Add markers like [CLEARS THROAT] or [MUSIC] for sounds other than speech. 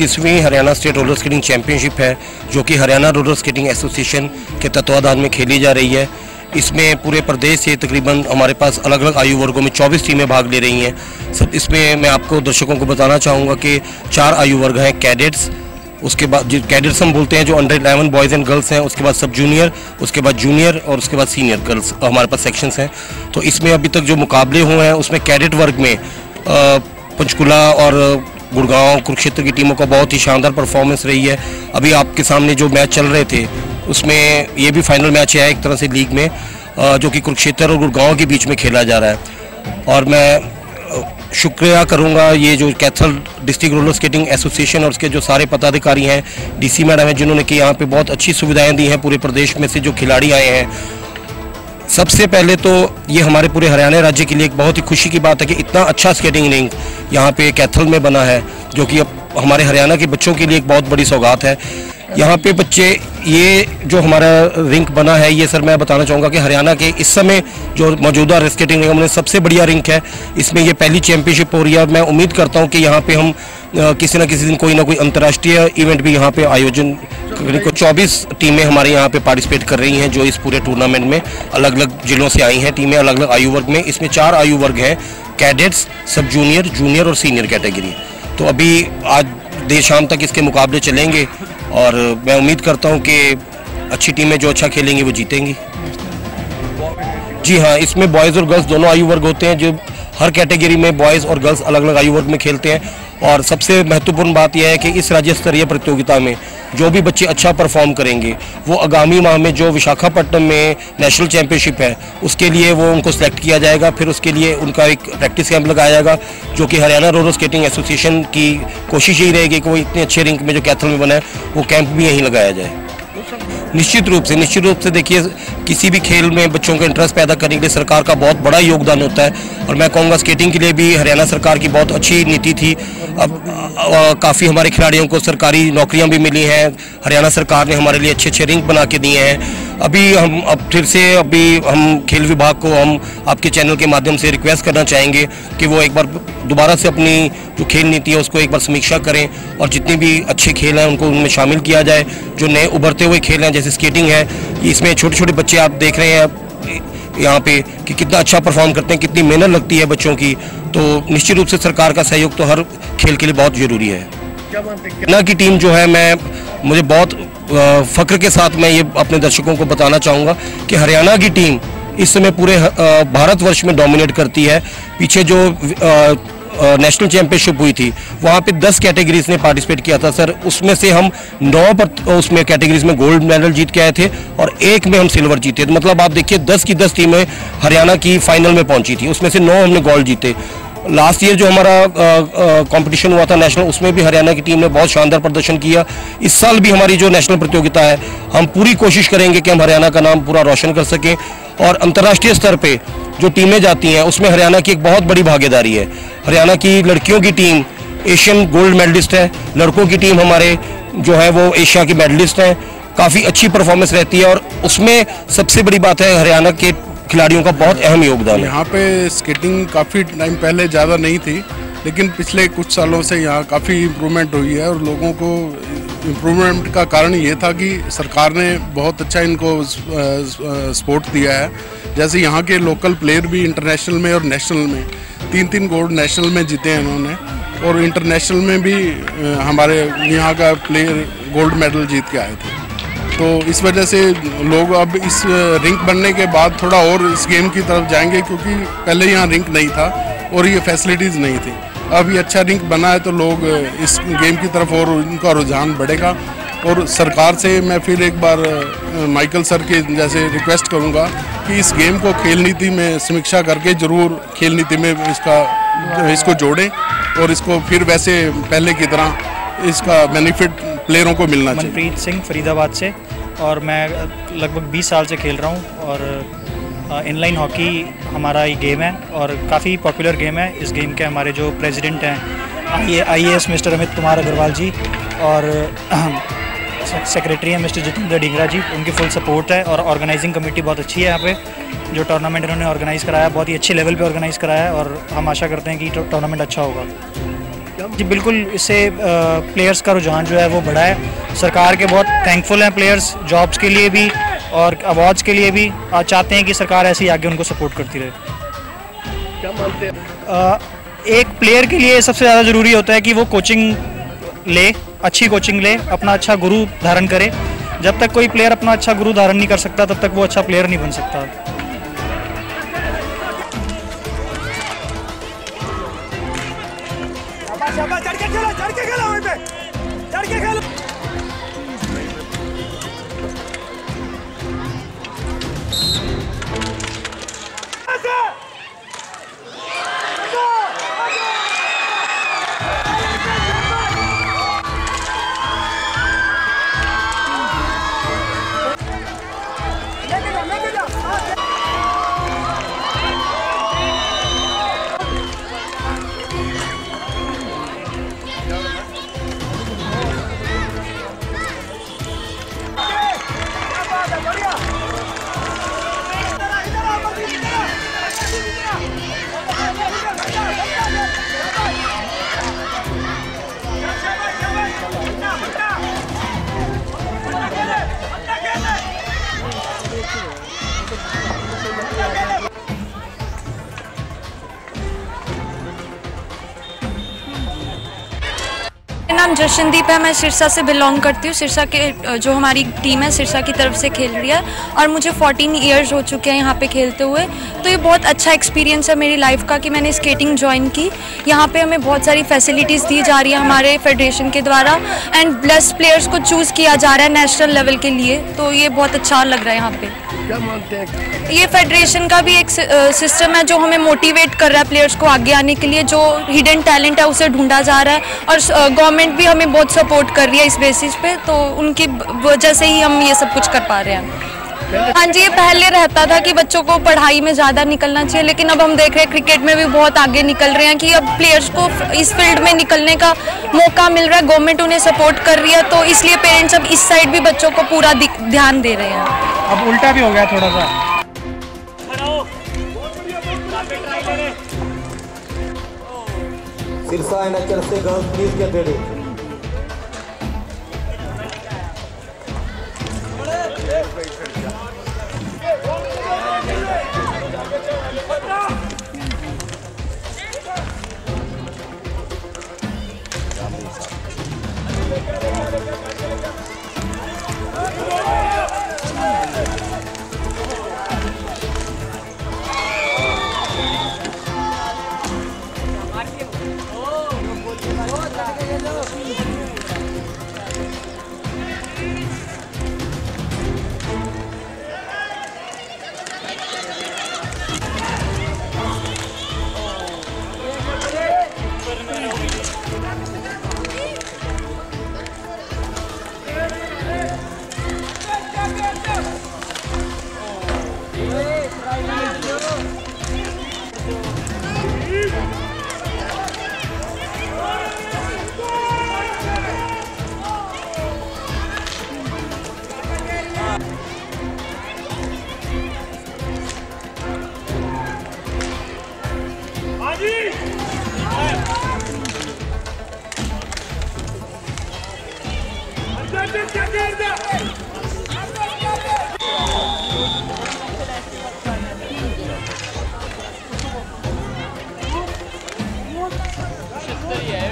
तैतीसवीं Haryana state roller skating championship है, जो कि हरियाणा रोलर स्केटिंग एसोसिएशन के तत्वाधान में खेली जा रही है। इसमें पूरे प्रदेश से तकरीबन हमारे पास अलग अलग आयु वर्गों में 24 टीमें भाग ले रही हैं। सब इसमें मैं आपको दर्शकों को बताना चाहूँगा कि चार आयु वर्ग हैं, कैडेट्स, उसके बाद जो कैडेट्स हम बोलते हैं जो under eleven boys and girls हैं, उसके बाद सब जूनियर उसके बाद जूनियर और उसके बाद सीनियर गर्ल्स हमारे पास सेक्शंस हैं। तो इसमें अभी तक जो मुकाबले हुए हैं, उसमें कैडेट वर्ग में पंचकुला और गुड़गांव कुरुक्षेत्र की टीमों का बहुत ही शानदार परफॉर्मेंस रही है। अभी आपके सामने जो मैच चल रहे थे, उसमें ये भी फाइनल मैच है एक तरह से लीग में जो कि कुरुक्षेत्र और गुड़गांव के बीच में खेला जा रहा है। और मैं शुक्रिया करूँगा ये जो Kaithal district roller skating association और उसके जो सारे पदाधिकारी हैं डीसी मैडम हैं, जिन्होंने कि यहाँ पे बहुत अच्छी सुविधाएँ दी हैं पूरे प्रदेश में से जो खिलाड़ी आए हैं। सबसे पहले तो ये हमारे पूरे हरियाणा राज्य के लिए एक बहुत ही खुशी की बात है कि इतना अच्छा स्केटिंग रिंग यहाँ पे कैथल में बना है, जो कि अब हमारे हरियाणा के बच्चों के लिए एक बहुत बड़ी सौगात है। यहाँ पे बच्चे, ये जो हमारा रिंक बना है, ये सर मैं बताना चाहूँगा कि हरियाणा के इस समय जो मौजूदा स्केटिंग रिंक में सबसे बढ़िया रिंक है। इसमें ये पहली चैंपियनशिप हो रही है मैं उम्मीद करता हूँ कि यहाँ पे हम किसी न किसी दिन कोई ना कोई अंतर्राष्ट्रीय इवेंट भी यहाँ पे आयोजन को चौबीस टीमें हमारे यहाँ पे पार्टिसिपेट कर रही हैं, जो इस पूरे टूर्नामेंट में अलग अलग जिलों से आई हैं। टीमें अलग अलग आयु वर्ग में, इसमें चार आयु वर्ग हैं। कैडेट्स सब जूनियर जूनियर और सीनियर कैटेगरी तो अभी आज देर शाम तक इसके मुकाबले चलेंगे और मैं उम्मीद करता हूँ कि अच्छी टीमें जो अच्छा खेलेंगी वो जीतेंगी। जी हाँ इसमें बॉयज़ और गर्ल्स दोनों आयु वर्ग होते हैं, जो हर कैटेगरी में बॉयज़ और गर्ल्स अलग अलग आयु वर्ग में खेलते हैं। और सबसे महत्वपूर्ण बात यह है कि इस राज्य स्तरीय प्रतियोगिता में जो भी बच्चे अच्छा परफॉर्म करेंगे, वो आगामी माह में जो विशाखापट्टनम में नेशनल चैंपियनशिप है, उसके लिए वो उनको सेलेक्ट किया जाएगा। फिर उसके लिए उनका एक प्रैक्टिस कैंप लगाया जाएगा, जो कि हरियाणा रोलर स्केटिंग एसोसिएशन की कोशिश यही रहेगी कि वो इतने अच्छे रिंक में जो कैथल में बना है, वो कैंप भी यहीं लगाया जाए। निश्चित रूप से, निश्चित रूप से देखिए किसी भी खेल में बच्चों का इंटरेस्ट पैदा करने के लिए सरकार का बहुत बड़ा योगदान होता है और मैं कहूँगा स्केटिंग के लिए भी हरियाणा सरकार की बहुत अच्छी नीति थी। अब काफ़ी हमारे खिलाड़ियों को सरकारी नौकरियाँ भी मिली हैं। हरियाणा सरकार ने हमारे लिए अच्छे अच्छे रिंक बना के दिए हैं। अभी हम, अब फिर से अभी हम खेल विभाग को हम आपके चैनल के माध्यम से रिक्वेस्ट करना चाहेंगे कि वो एक बार दोबारा से अपनी जो खेल नीति है उसको एक बार समीक्षा करें और जितने भी अच्छे खेल हैं उनको उनमें शामिल किया जाए। जो नए उभरते हुए खेल हैं, जैसे स्केटिंग है, इसमें छोटे छोटे बच्चे आप देख रहे हैं यहाँ पे कि कितना अच्छा परफॉर्म करते हैं कितनी मेहनत लगती है बच्चों की। तो निश्चित रूप से सरकार का सहयोग तो हर खेल के लिए बहुत ज़रूरी है। ना की टीम जो है मैं मुझे बहुत फ़ख्र के साथ मैं ये अपने दर्शकों को बताना चाहूँगा कि हरियाणा की टीम इस समय पूरे भारतवर्ष में डोमिनेट करती है। पीछे जो नेशनल चैंपियनशिप हुई थी। वहाँ पे 10 कैटेगरीज ने पार्टिसिपेट किया था सर उसमें से हम नौ पर उसमें कैटेगरीज में गोल्ड मेडल जीत के आए थे और एक में हम सिल्वर जीते। तो मतलब आप देखिए 10 की 10 टीमें हरियाणा की फाइनल में पहुँची थी। उसमें से नौ हमने गोल्ड जीते। लास्ट ईयर जो हमारा कंपटीशन हुआ था नेशनल उसमें भी हरियाणा की टीम ने बहुत शानदार प्रदर्शन किया। इस साल भी हमारी जो नेशनल प्रतियोगिता है, हम पूरी कोशिश करेंगे कि हम हरियाणा का नाम पूरा रोशन कर सकें और अंतर्राष्ट्रीय स्तर पे जो टीमें जाती हैं, उसमें हरियाणा की एक बहुत बड़ी भागीदारी है। हरियाणा की लड़कियों की टीम एशियन गोल्ड मेडलिस्ट है। लड़कों की टीम हमारे जो है, वो एशिया की मेडलिस्ट हैं। काफ़ी अच्छी परफॉर्मेंस रहती है और उसमें सबसे बड़ी बात है, हरियाणा के खिलाड़ियों का बहुत अहम योगदान है। यहाँ पे स्केटिंग काफ़ी टाइम पहले ज़्यादा नहीं थी लेकिन पिछले कुछ सालों से यहाँ काफ़ी इम्प्रूवमेंट हुई है और लोगों को इम्प्रूवमेंट का कारण ये था कि सरकार ने बहुत अच्छा इनको सपोर्ट दिया है। जैसे यहाँ के लोकल प्लेयर भी इंटरनेशनल में और नेशनल में तीन तीन गोल्ड नेशनल में जीते हैं उन्होंने और इंटरनेशनल में भी हमारे यहाँ का प्लेयर गोल्ड मेडल जीत के आए थे। तो इस वजह से लोग अब इस रिंक बनने के बाद थोड़ा और इस गेम की तरफ़ जाएँगे क्योंकि पहले यहाँ रिंक नहीं था और ये फैसिलिटीज़ नहीं थी। ये अच्छा रिंक बना है तो लोग इस गेम की तरफ़ और उनका रुझान बढ़ेगा। और सरकार से मैं फिर एक बार माइकल सर के जैसे रिक्वेस्ट करूँगा कि इस गेम को खेल नीति में समीक्षा करके ज़रूर खेल नीति में इसका, इसको जोड़ें और इसको फिर वैसे पहले की तरह इसका बेनिफिट प्लेयरों को मिलना चाहिए। मनप्रीत सिंह फरीदाबाद से और मैं लगभग 20 साल से खेल रहा हूँ और इनलाइन हॉकी हमारा ये गेम है और काफ़ी पॉपुलर गेम है। इस गेम के हमारे जो प्रेसिडेंट हैं I S mister Amit Kumar Agarwal ji और [CLEARS THROAT] सेक्रेटरी हैं मिस्टर जितेंद्र डिंगरा जी। उनकी फुल सपोर्ट है और ऑर्गेनाइजिंग कमेटी बहुत अच्छी है यहाँ पे। जो टूर्नामेंट इन्होंने ऑर्गेनाइज़ कराया, बहुत ही अच्छे लेवल पे ऑर्गेनाइज़ कराया है और हम आशा करते हैं कि टूर्नामेंट अच्छा होगा। जी बिल्कुल इससे प्लेयर्स का रुझान जो है वो बढ़ा है। सरकार के बहुत थैंकफुल हैं प्लेयर्स जॉब्स के लिए भी और अवार्ड्स के लिए भी। चाहते हैं कि सरकार ऐसे ही आगे उनको सपोर्ट करती रहे। क्या मानते हैं? एक प्लेयर के लिए सबसे ज़्यादा ज़रूरी होता है कि वो कोचिंग ले अच्छी कोचिंग ले अपना अच्छा गुरु धारण करे। जब तक कोई प्लेयर अपना अच्छा गुरु धारण नहीं कर सकता तब तक वो अच्छा प्लेयर नहीं बन सकता। चढ़ के खेलो चढ़ के खेलो वहीं पे। चढ़ के खेलो। नाम जशनदीप है, मैं सिरसा से बिलोंग करती हूँ। सिरसा के जो हमारी टीम है, सिरसा की तरफ़ से खेल रही है। और मुझे 14 इयर्स हो चुके हैं यहाँ पे खेलते हुए। तो ये बहुत अच्छा एक्सपीरियंस है मेरी लाइफ का कि मैंने स्केटिंग ज्वाइन की। यहाँ पे हमें बहुत सारी फैसिलिटीज़ दी जा रही है हमारे फेडरेशन के द्वारा। एंड बेस्ट प्लेयर्स को चूज़ किया जा रहा है नेशनल लेवल के लिए। तो ये बहुत अच्छा लग रहा है यहाँ पे। क्या मानते हैं? ये फेडरेशन का भी एक सिस्टम है जो हमें मोटिवेट कर रहा है प्लेयर्स को आगे आने के लिए, जो हिडन टैलेंट है उसे ढूंढा जा रहा है और गवर्नमेंट भी हमें बहुत सपोर्ट कर रही है इस बेसिस पे तो उनकी वजह से ही हम ये सब कुछ कर पा रहे हैं। हाँ जी, ये पहले रहता था कि बच्चों को पढ़ाई में ज़्यादा निकलना चाहिए, लेकिन अब हम देख रहे हैं क्रिकेट में भी बहुत आगे निकल रहे हैं कि अब प्लेयर्स को इस फ़ील्ड में निकलने का मौका मिल रहा है गवर्नमेंट उन्हें सपोर्ट कर रही है तो इसलिए पेरेंट्स अब इस साइड भी बच्चों को पूरा ध्यान दे रहे हैं। अब उल्टा भी हो गया थोड़ा सा। सिरसा एंड एच से girls please get ready Just video.